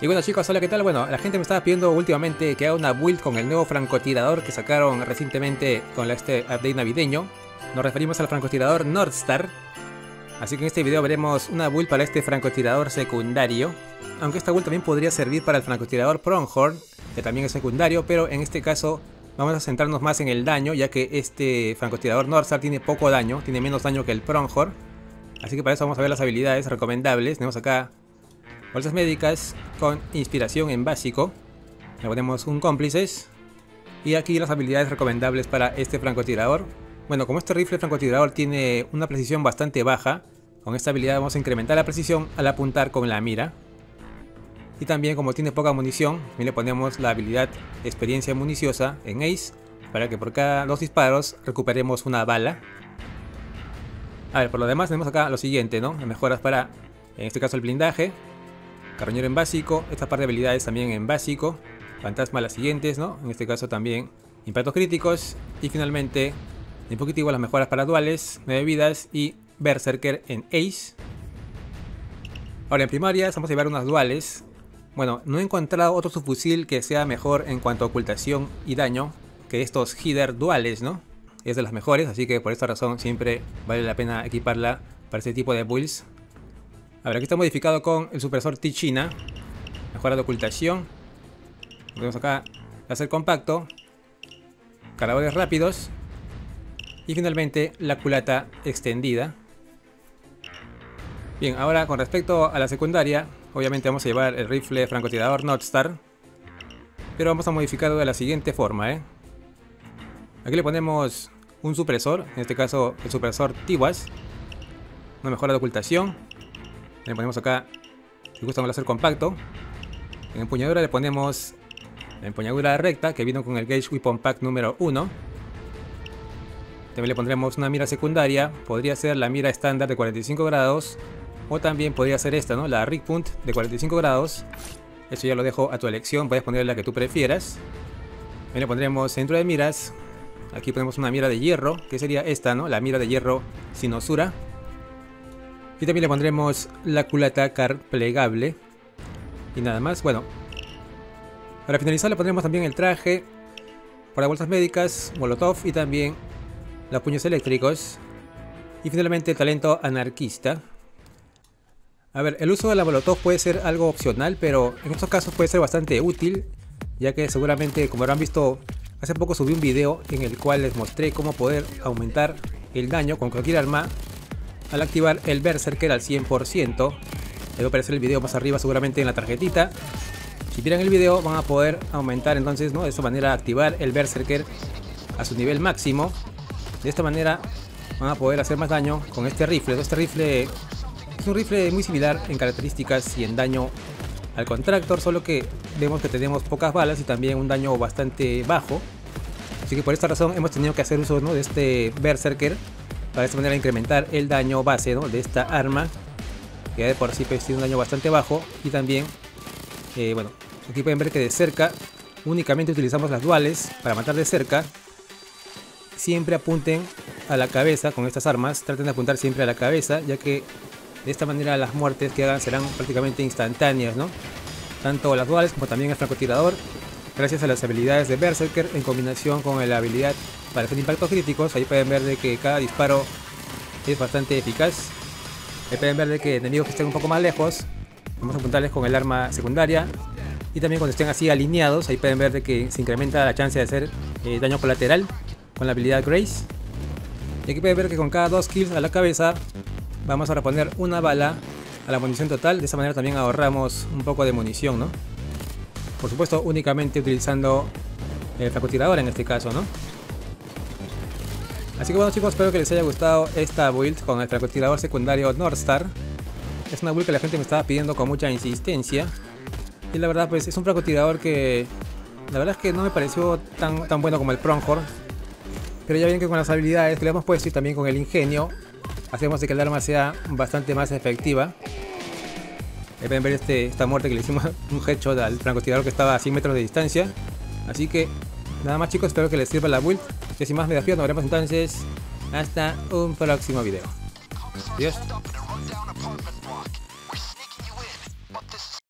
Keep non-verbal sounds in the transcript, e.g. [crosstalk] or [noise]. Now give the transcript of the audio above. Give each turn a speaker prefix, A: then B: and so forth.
A: Y bueno chicos, hola, ¿qué tal? Bueno, la gente me estaba pidiendo últimamente que haga una build con el nuevo francotirador que sacaron recientemente con este update navideño. Nos referimos al francotirador Northstar. Así que en este video veremos una build para este francotirador secundario. Aunque esta build también podría servir para el francotirador Pronghorn, que también es secundario, pero en este caso vamos a centrarnos más en el daño, ya que este francotirador Northstar tiene poco daño, tiene menos daño que el Pronghorn. Así que para eso vamos a ver las habilidades recomendables. Tenemos acá bolsas médicas con inspiración en básico. Le ponemos un cómplices. Y aquí las habilidades recomendables para este francotirador. Bueno, como este rifle francotirador tiene una precisión bastante baja, con esta habilidad vamos a incrementar la precisión al apuntar con la mira. Y también como tiene poca munición, le ponemos la habilidad experiencia municiosa en Ace, para que por cada dos disparos recuperemos una bala. A ver, por lo demás tenemos acá lo siguiente, ¿no? Mejoras para, en este caso el blindaje, Carroñero en básico, esta parte de habilidades también en básico. Fantasma las siguientes, ¿no? En este caso también impactos críticos. Y finalmente, poquito igual las mejoras para duales, 9 vidas y Berserker en Ace. Ahora en primaria vamos a llevar unas duales. Bueno, no he encontrado otro subfusil que sea mejor en cuanto a ocultación y daño que estos Hider duales, ¿no? Es de las mejores, así que por esta razón siempre vale la pena equiparla para este tipo de builds. A aquí está modificado con el supresor Tichina. Mejora de ocultación. Tenemos acá láser compacto. Cargadores rápidos. Y finalmente la culata extendida. Bien, ahora con respecto a la secundaria, obviamente vamos a llevar el rifle francotirador Northstar. Pero vamos a modificarlo de la siguiente forma, ¿eh? Aquí le ponemos un supresor, en este caso el supresor Tiwas. Una mejora de ocultación. Le ponemos acá, si gusta un láser compacto. En empuñadura le ponemos la empuñadura recta que vino con el Gauge Weapon Pack número 1. También le pondremos una mira secundaria, podría ser la mira estándar de 45 grados. O también podría ser esta, ¿no? La Rig Punt de 45 grados. Eso ya lo dejo a tu elección, puedes poner la que tú prefieras. También le pondremos centro de miras. Aquí ponemos una mira de hierro, que sería esta, ¿no? La mira de hierro sin osura. Y también le pondremos la culata car plegable. Y nada más, bueno. Para finalizar le pondremos también el traje para bolsas médicas, molotov y también los puños eléctricos. Y finalmente el talento anarquista. A ver, el uso de la molotov puede ser algo opcional, pero en estos casos puede ser bastante útil. Ya que seguramente, como habrán visto, hace poco subí un video en el cual les mostré cómo poder aumentar el daño con cualquier arma al activar el Berserker al 100%. Les va a aparecer el video más arriba seguramente en la tarjetita. Si miran el video van a poder aumentar entonces, ¿no? De esta manera activar el Berserker a su nivel máximo. De esta manera van a poder hacer más daño con este rifle. Este rifle es un rifle muy similar en características y en daño al Contractor, solo que vemos que tenemos pocas balas y también un daño bastante bajo. Así que por esta razón hemos tenido que hacer uso de este Berserker para de esta manera incrementar el daño base de esta arma que de por sí pues, tiene un daño bastante bajo. Y también eh, bueno aquí pueden ver que de cerca únicamente utilizamos las duales para matar de cerca. Siempre apunten a la cabeza con estas armas traten de apuntar siempre a la cabeza ya que de esta manera las muertes que hagan serán prácticamente instantáneas ¿no? tanto las duales como también el francotirador gracias a las habilidades de Berserker en combinación con la habilidad para hacer impactos críticos. Ahí pueden ver de que cada disparo es bastante eficaz. Ahí pueden ver de que enemigos que estén un poco más lejos, vamos a apuntarles con el arma secundaria. Y también cuando estén así alineados, ahí pueden ver de que se incrementa la chance de hacer eh, daño colateral con la habilidad Grace. Y aquí pueden ver que con cada dos kills a la cabeza vamos a reponer una bala a la munición total. De esa manera también ahorramos un poco de munición, ¿no? Por supuesto, únicamente utilizando el francotirador en este caso, ¿no? Así que bueno chicos, espero que les haya gustado esta build con el francotirador secundario Northstar. Es una build que la gente me estaba pidiendo con mucha insistencia. Y la verdad pues es un francotirador que... La verdad es que no me pareció tan, tan bueno como el Pronghorn. Pero ya ven que con las habilidades que le hemos puesto y también con el ingenio, hacemos de que el arma sea bastante más efectiva. Ahí pueden ver este, esta muerte que le hicimos [laughs] un headshot al francotirador que estaba a 100 metros de distancia. Así que nada más chicos, espero que les sirva la build. Y sin más me despido, nos veremos entonces hasta un próximo video. Adiós.